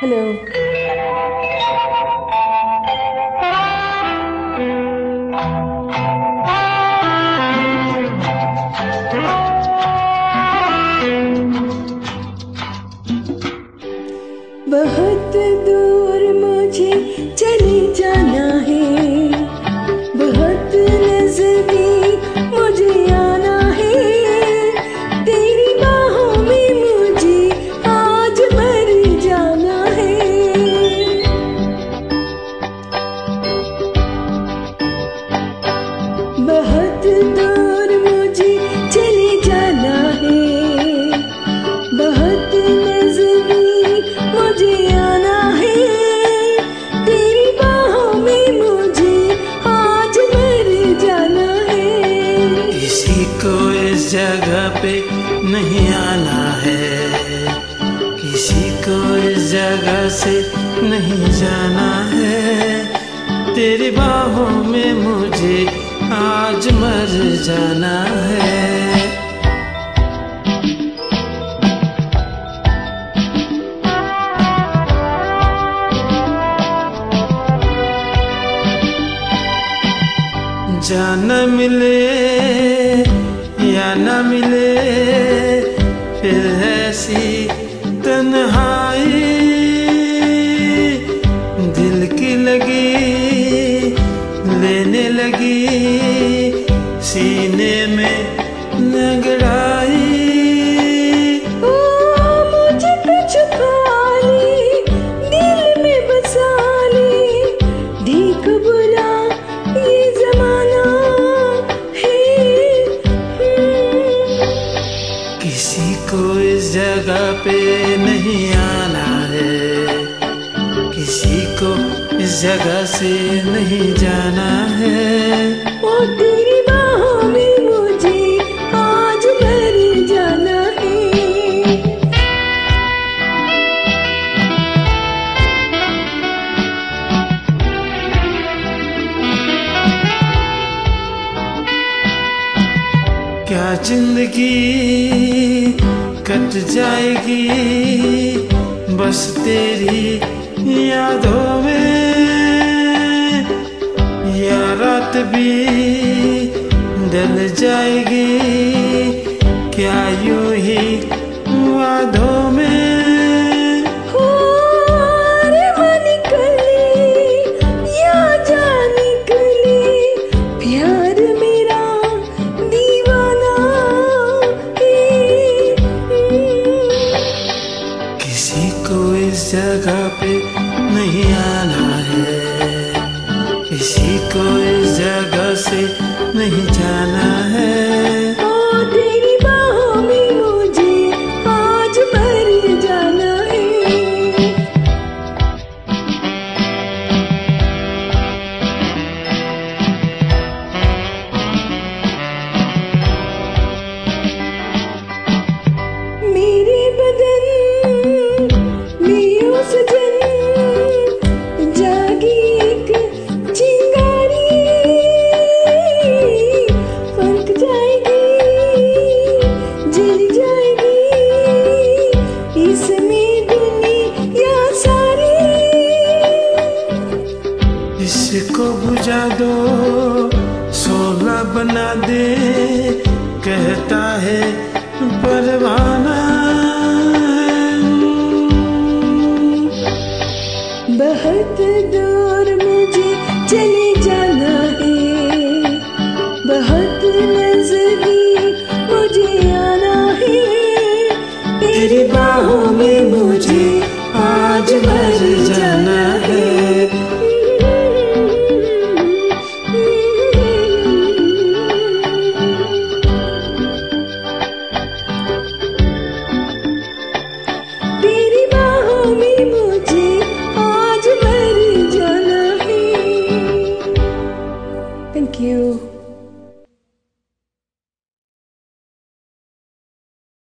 Hello बहुत दूर मुझे चले जाना है। पे नहीं आना है। किसी को इस जगह से नहीं जाना है। तेरी बाहों में मुझे आज मर जाना है। जान मिले या न मिले बुला ये जमाना है हम्म। किसी को इस जगह पे नहीं है किसी को इस जगह से नहीं जाना है। ओ तेरी बाहों में मुझे आज मर जाना है। क्या ज़िंदगी कट जाएगी? बस तेरी यादों में या रात भी डल जाएगी क्या यूँ ही किसी को इस जगह से नहीं जाना है। इसको बुझा दो। सोलह बना दे, कहता है, परवाना। बहुत दूर मुझे चले जाना है। बहुत नज़दीक मुझे आना है। तेरी बाहों में मुझे आज मैं